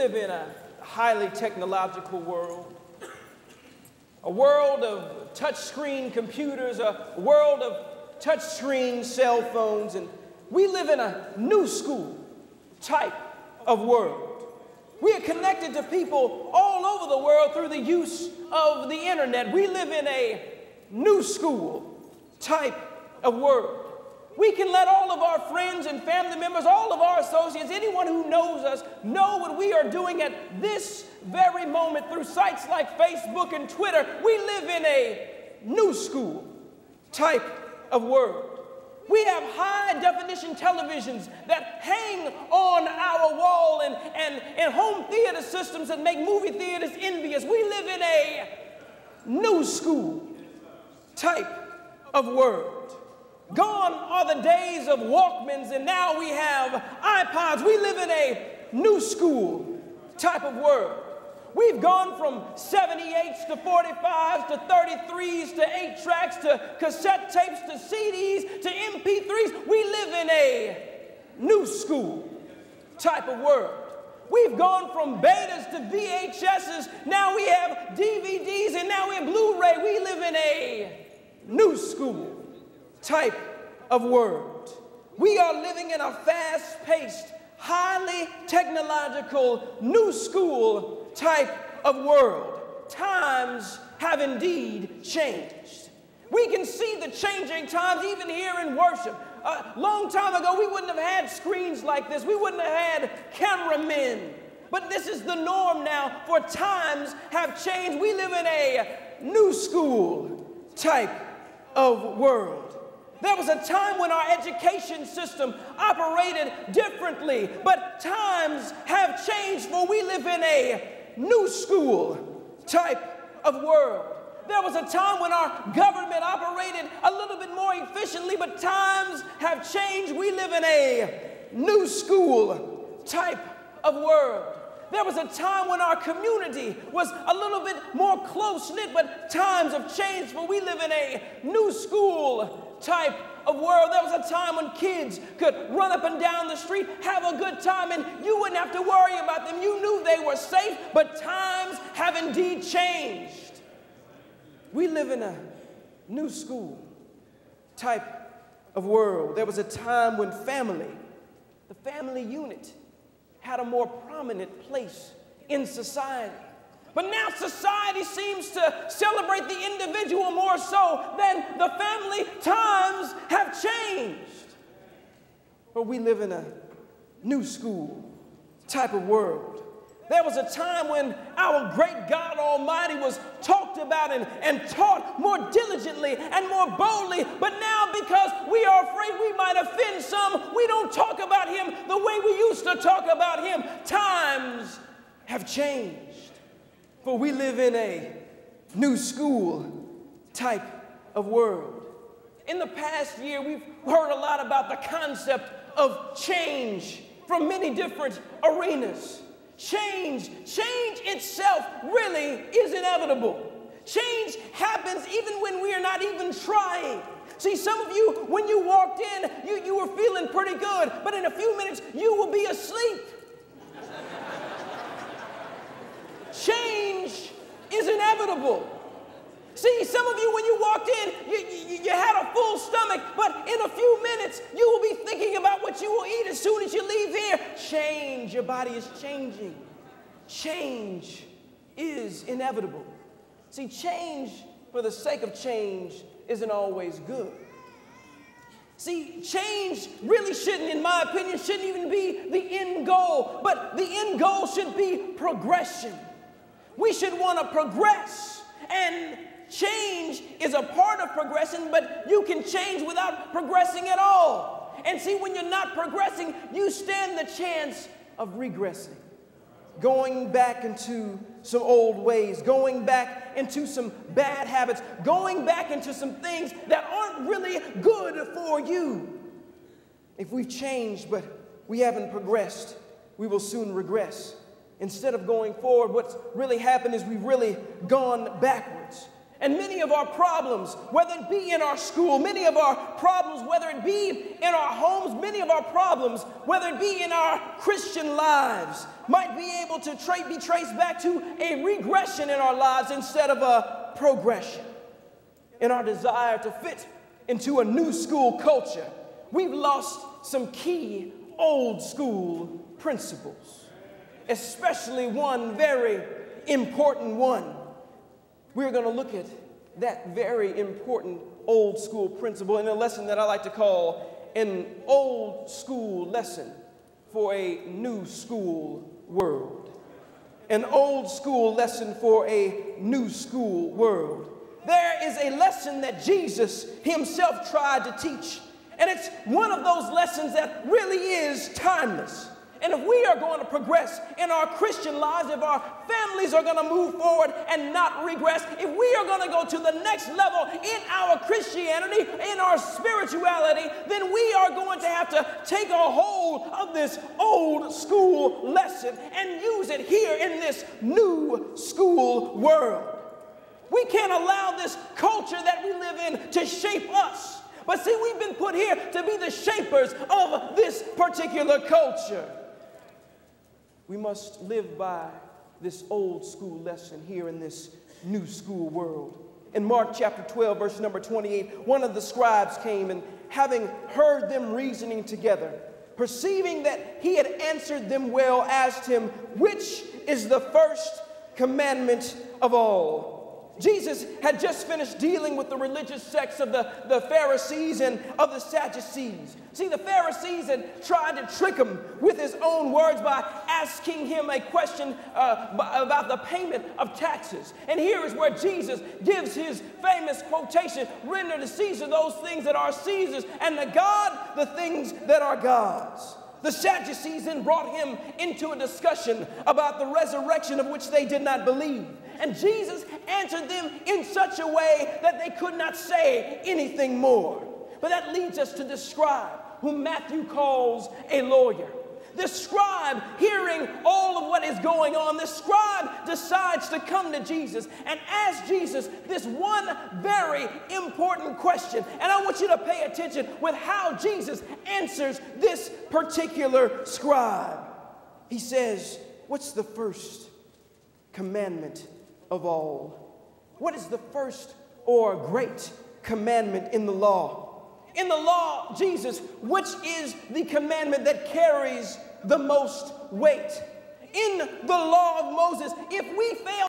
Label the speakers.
Speaker 1: live in a highly technological world, a world of touchscreen computers, a world of touchscreen cell phones, and we live in a new school type of world. We are connected to people all over the world through the use of the internet. We live in a new school type of world. We can let all of our friends and family members, all of our associates, anyone who knows us, know what we are doing at this very moment through sites like Facebook and Twitter. We live in a new school type of world. We have high definition televisions that hang on our wall and, and, and home theater systems that make movie theaters envious. We live in a new school type of world. Gone are the days of Walkmans, and now we have iPods. We live in a new school type of world. We've gone from 78s to 45s to 33s to 8 tracks to cassette tapes to CDs to MP3s. We live in a new school type of world. We've gone from betas to VHSs. Now we have DVDs and now we have Blu ray. We live in a new school type of world. We are living in a fast paced, highly technological, new school type of world. Times have indeed changed. We can see the changing times even here in worship. A long time ago, we wouldn't have had screens like this, we wouldn't have had cameramen. But this is the norm now, for times have changed. We live in a new school type of world. There was a time when our education system operated differently, but times have changed, for we live in a new school type of world. There was a time when our government operated a little bit more efficiently, but times have changed. We live in a new school type of world. There was a time when our community was a little bit more close knit, but times have changed, for we live in a new school type of world. There was a time when kids could run up and down the street, have a good time, and you wouldn't have to worry about them. You knew they were safe, but times have indeed changed. We live in a new school type of world. There was a time when family, the family unit, had a more prominent place in society. But now society seems to celebrate the individual more so than the family. Times have changed. But we live in a new school type of world. There was a time when our great God Almighty was talked about and, and taught more diligently and more boldly. But now, because we are afraid we might offend some, we don't talk about Him the way we used to talk about Him. Times have changed. For we live in a new school type of world. In the past year, we've heard a lot about the concept of change from many different arenas. Change, change itself really is inevitable. Change happens even when we are not even trying. See, some of you, when you walked in, you, you were feeling pretty good, but in a few minutes, you will be asleep. Change is inevitable. See, some of you, when you walked in, you, you, you, had a full stomach, but in a few minutes, you will be thinking about what you will eat as soon as you leave here. Change, your body is changing. Change is inevitable. See, change for the sake of change isn't always good. See, change really shouldn't, in my opinion, shouldn't even be the end goal, but the end goal should be progression. We should want to progress and change is a part of progression, but you can change without progressing at all. And see, when you're not progressing, you stand the chance of regressing, going back into some old ways, going back into some bad habits, going back into some things that aren't really good for you. If we've changed, but we haven't progressed, we will soon regress. Instead of going forward, what's really happened is we've really gone backwards. And many of our problems, whether it be in our school, many of our problems, whether it be in our homes, many of our problems, whether it be in our Christian lives, might be able to tra- be traced back to a regression in our lives instead of a progression. In our desire to fit into a new school culture, we've lost some key old school principles, especially one very important one we're going to look at that very important old school principle in a lesson that I like to call an old school lesson for a new school world. An old school lesson for a new school world. There is a lesson that Jesus himself tried to teach, and it's one of those lessons that really is timeless. And if we are going to progress in our Christian lives, if our families are going to move forward and not regress, if we are going to go to the next level in our Christianity, in our spirituality, then we are going to have to take a hold of this old school lesson and use it here in this new school world. We can't allow this culture that we live in to shape us. But see, we've been put here to be the shapers of this particular culture. We must live by this old school lesson here in this new school world. In Mark chapter 12, verse number 28, one of the scribes came and having heard them reasoning together, perceiving that he had answered them well, asked him, Which is the first commandment of all? Jesus had just finished dealing with the religious sects of the, the Pharisees and of the Sadducees. See, the Pharisees had tried to trick him with his own words by asking him a question uh, about the payment of taxes. And here is where Jesus gives his famous quotation render to Caesar those things that are Caesar's, and to God the things that are God's. The Sadducees then brought him into a discussion about the resurrection of which they did not believe. And Jesus answered them in such a way that they could not say anything more. But that leads us to the scribe, whom Matthew calls a lawyer. The scribe, hearing all of what is going on, the scribe decides to come to Jesus and ask Jesus this one very important question. And I want you to pay attention with how Jesus answers this particular scribe. He says, What's the first commandment of all? What is the first or great commandment in the law? In the law, Jesus, which is the commandment that carries the most weight? In the law of Moses, if we fail